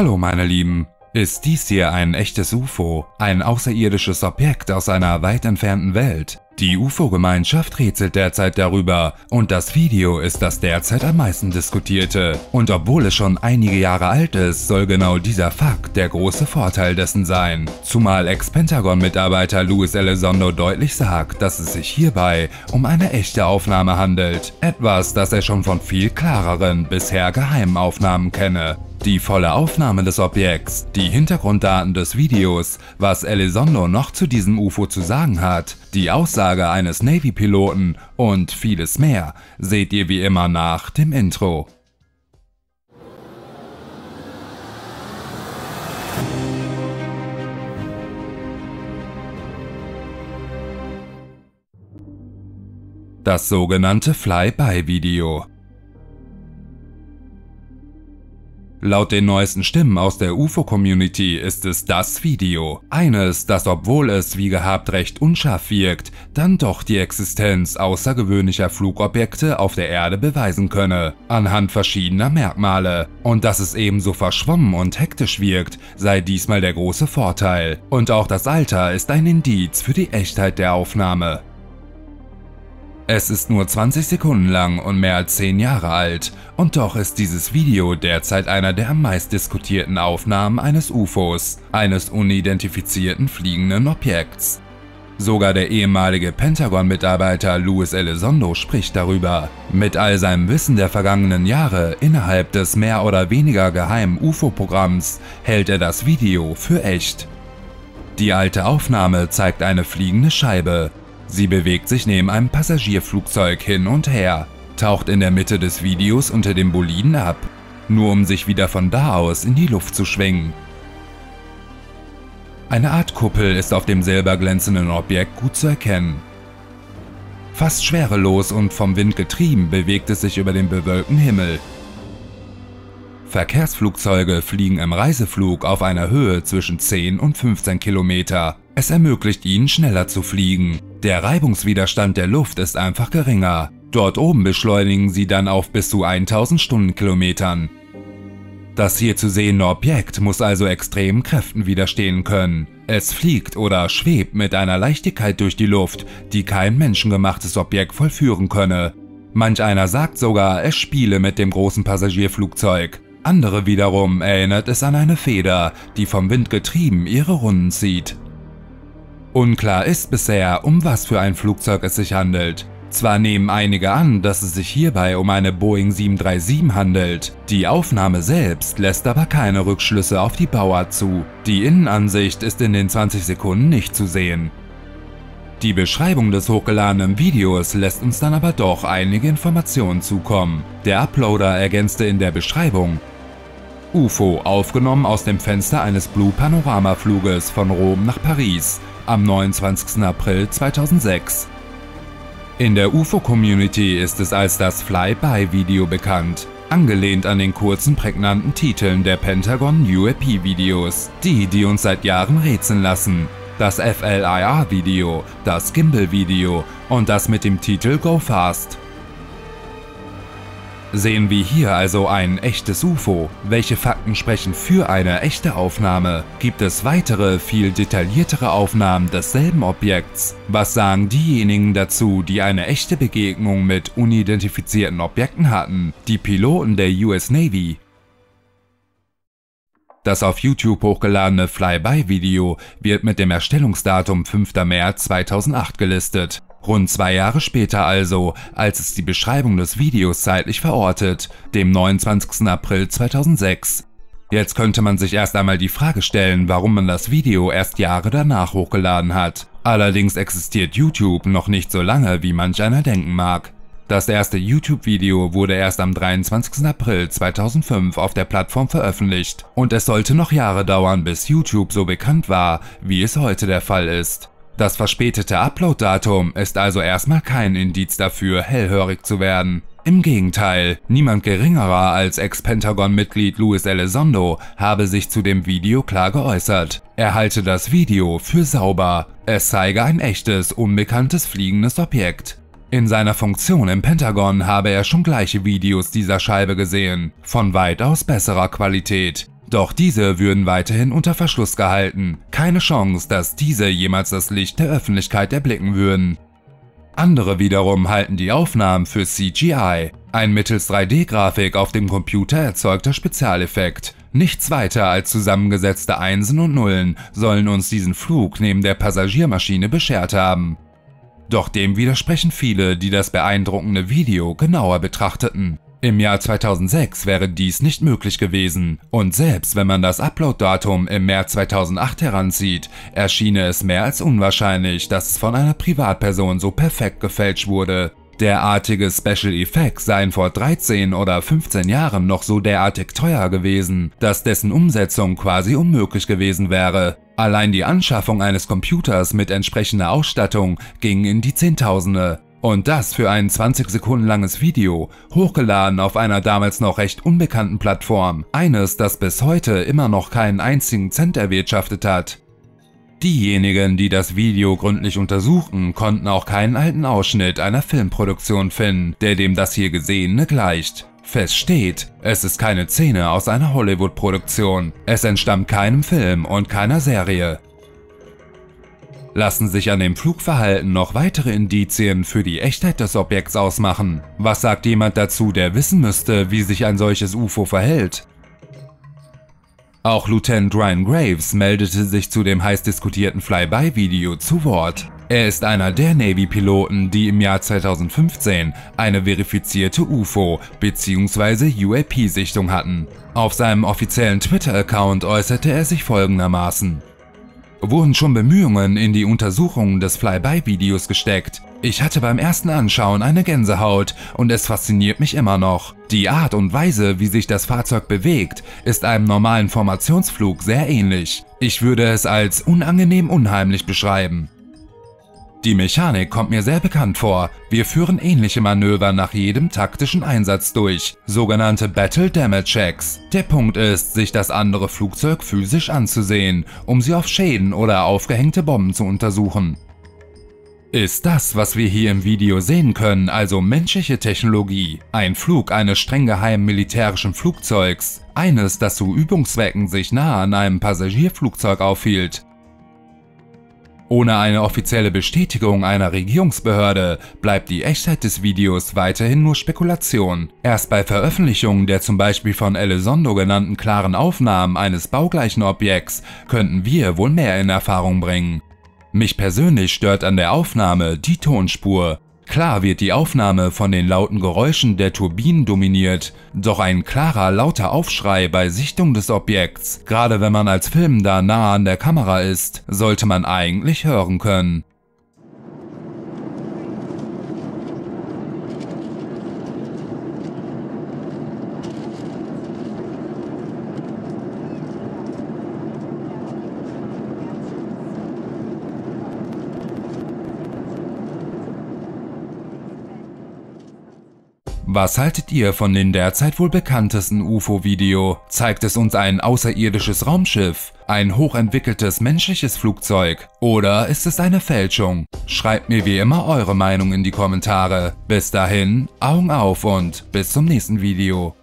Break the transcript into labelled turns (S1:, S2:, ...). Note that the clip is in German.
S1: Hallo meine Lieben, ist dies hier ein echtes UFO, ein außerirdisches Objekt aus einer weit entfernten Welt? Die UFO-Gemeinschaft rätselt derzeit darüber und das Video ist das derzeit am meisten diskutierte. Und obwohl es schon einige Jahre alt ist, soll genau dieser Fakt der große Vorteil dessen sein. Zumal Ex-Pentagon-Mitarbeiter Luis Elizondo deutlich sagt, dass es sich hierbei um eine echte Aufnahme handelt. Etwas, das er schon von viel klareren, bisher geheimen Aufnahmen kenne. Die volle Aufnahme des Objekts, die Hintergrunddaten des Videos, was Elizondo noch zu diesem UFO zu sagen hat, die Aussage eines Navy-Piloten und vieles mehr seht ihr wie immer nach dem Intro. Das sogenannte Fly-By-Video Laut den neuesten Stimmen aus der UFO-Community ist es das Video. Eines, das obwohl es wie gehabt recht unscharf wirkt, dann doch die Existenz außergewöhnlicher Flugobjekte auf der Erde beweisen könne, anhand verschiedener Merkmale. Und dass es ebenso verschwommen und hektisch wirkt, sei diesmal der große Vorteil. Und auch das Alter ist ein Indiz für die Echtheit der Aufnahme. Es ist nur 20 Sekunden lang und mehr als 10 Jahre alt und doch ist dieses Video derzeit einer der am meist diskutierten Aufnahmen eines UFOs, eines unidentifizierten fliegenden Objekts. Sogar der ehemalige Pentagon-Mitarbeiter Luis Elizondo spricht darüber. Mit all seinem Wissen der vergangenen Jahre innerhalb des mehr oder weniger geheimen UFO-Programms hält er das Video für echt. Die alte Aufnahme zeigt eine fliegende Scheibe, Sie bewegt sich neben einem Passagierflugzeug hin und her, taucht in der Mitte des Videos unter dem Boliden ab, nur um sich wieder von da aus in die Luft zu schwingen. Eine Art Kuppel ist auf dem silberglänzenden Objekt gut zu erkennen. Fast schwerelos und vom Wind getrieben bewegt es sich über den bewölkten Himmel. Verkehrsflugzeuge fliegen im Reiseflug auf einer Höhe zwischen 10 und 15 Kilometer. Es ermöglicht ihnen schneller zu fliegen. Der Reibungswiderstand der Luft ist einfach geringer. Dort oben beschleunigen sie dann auf bis zu 1000 Stundenkilometern. Das hier zu sehende Objekt muss also extremen Kräften widerstehen können. Es fliegt oder schwebt mit einer Leichtigkeit durch die Luft, die kein menschengemachtes Objekt vollführen könne. Manch einer sagt sogar, es spiele mit dem großen Passagierflugzeug. Andere wiederum erinnert es an eine Feder, die vom Wind getrieben ihre Runden zieht. Unklar ist bisher, um was für ein Flugzeug es sich handelt. Zwar nehmen einige an, dass es sich hierbei um eine Boeing 737 handelt, die Aufnahme selbst lässt aber keine Rückschlüsse auf die Bauart zu. Die Innenansicht ist in den 20 Sekunden nicht zu sehen. Die Beschreibung des hochgeladenen Videos lässt uns dann aber doch einige Informationen zukommen. Der Uploader ergänzte in der Beschreibung, UFO aufgenommen aus dem Fenster eines Blue Panorama Fluges von Rom nach Paris am 29. April 2006. In der UFO-Community ist es als das Fly-By-Video bekannt, angelehnt an den kurzen prägnanten Titeln der Pentagon UAP-Videos, die, die uns seit Jahren rätseln lassen. Das FLIR-Video, das Gimbal-Video und das mit dem Titel Go Fast. Sehen wir hier also ein echtes UFO? Welche Fakten sprechen für eine echte Aufnahme? Gibt es weitere, viel detailliertere Aufnahmen desselben Objekts? Was sagen diejenigen dazu, die eine echte Begegnung mit unidentifizierten Objekten hatten? Die Piloten der US Navy? Das auf YouTube hochgeladene Flyby-Video wird mit dem Erstellungsdatum 5. März 2008 gelistet. Rund zwei Jahre später also, als es die Beschreibung des Videos zeitlich verortet, dem 29. April 2006. Jetzt könnte man sich erst einmal die Frage stellen, warum man das Video erst Jahre danach hochgeladen hat. Allerdings existiert YouTube noch nicht so lange, wie manch einer denken mag. Das erste YouTube-Video wurde erst am 23. April 2005 auf der Plattform veröffentlicht und es sollte noch Jahre dauern, bis YouTube so bekannt war, wie es heute der Fall ist. Das verspätete Upload-Datum ist also erstmal kein Indiz dafür, hellhörig zu werden. Im Gegenteil, niemand geringerer als Ex-Pentagon-Mitglied Luis Elizondo habe sich zu dem Video klar geäußert. Er halte das Video für sauber. Es zeige ein echtes, unbekanntes fliegendes Objekt. In seiner Funktion im Pentagon habe er schon gleiche Videos dieser Scheibe gesehen, von weitaus besserer Qualität. Doch diese würden weiterhin unter Verschluss gehalten. Keine Chance, dass diese jemals das Licht der Öffentlichkeit erblicken würden. Andere wiederum halten die Aufnahmen für CGI, ein mittels 3D-Grafik auf dem Computer erzeugter Spezialeffekt. Nichts weiter als zusammengesetzte Einsen und Nullen sollen uns diesen Flug neben der Passagiermaschine beschert haben. Doch dem widersprechen viele, die das beeindruckende Video genauer betrachteten. Im Jahr 2006 wäre dies nicht möglich gewesen und selbst wenn man das Upload-Datum im März 2008 heranzieht, erschiene es mehr als unwahrscheinlich, dass es von einer Privatperson so perfekt gefälscht wurde. Derartige Special Effects seien vor 13 oder 15 Jahren noch so derartig teuer gewesen, dass dessen Umsetzung quasi unmöglich gewesen wäre. Allein die Anschaffung eines Computers mit entsprechender Ausstattung ging in die Zehntausende. Und das für ein 20 Sekunden langes Video, hochgeladen auf einer damals noch recht unbekannten Plattform, eines, das bis heute immer noch keinen einzigen Cent erwirtschaftet hat. Diejenigen, die das Video gründlich untersuchten, konnten auch keinen alten Ausschnitt einer Filmproduktion finden, der dem das hier Gesehene gleicht. Fest steht, es ist keine Szene aus einer Hollywood-Produktion, es entstammt keinem Film und keiner Serie. Lassen sich an dem Flugverhalten noch weitere Indizien für die Echtheit des Objekts ausmachen? Was sagt jemand dazu, der wissen müsste, wie sich ein solches UFO verhält? Auch Lieutenant Ryan Graves meldete sich zu dem heiß diskutierten Flyby-Video zu Wort. Er ist einer der Navy-Piloten, die im Jahr 2015 eine verifizierte UFO- bzw. UAP-Sichtung hatten. Auf seinem offiziellen Twitter-Account äußerte er sich folgendermaßen wurden schon Bemühungen in die Untersuchung des Flyby-Videos gesteckt. Ich hatte beim ersten Anschauen eine Gänsehaut und es fasziniert mich immer noch. Die Art und Weise, wie sich das Fahrzeug bewegt, ist einem normalen Formationsflug sehr ähnlich. Ich würde es als unangenehm unheimlich beschreiben. Die Mechanik kommt mir sehr bekannt vor. Wir führen ähnliche Manöver nach jedem taktischen Einsatz durch, sogenannte Battle Damage Checks. Der Punkt ist, sich das andere Flugzeug physisch anzusehen, um sie auf Schäden oder aufgehängte Bomben zu untersuchen. Ist das, was wir hier im Video sehen können, also menschliche Technologie, ein Flug eines streng geheimen militärischen Flugzeugs, eines, das zu Übungszwecken sich nahe an einem Passagierflugzeug aufhielt, ohne eine offizielle Bestätigung einer Regierungsbehörde bleibt die Echtheit des Videos weiterhin nur Spekulation. Erst bei Veröffentlichung der zum Beispiel von Elizondo genannten klaren Aufnahmen eines baugleichen Objekts könnten wir wohl mehr in Erfahrung bringen. Mich persönlich stört an der Aufnahme die Tonspur. Klar wird die Aufnahme von den lauten Geräuschen der Turbinen dominiert, doch ein klarer, lauter Aufschrei bei Sichtung des Objekts, gerade wenn man als Filmender nah an der Kamera ist, sollte man eigentlich hören können. Was haltet ihr von den derzeit wohl bekanntesten UFO-Video? Zeigt es uns ein außerirdisches Raumschiff? Ein hochentwickeltes menschliches Flugzeug? Oder ist es eine Fälschung? Schreibt mir wie immer eure Meinung in die Kommentare. Bis dahin, Augen auf und bis zum nächsten Video.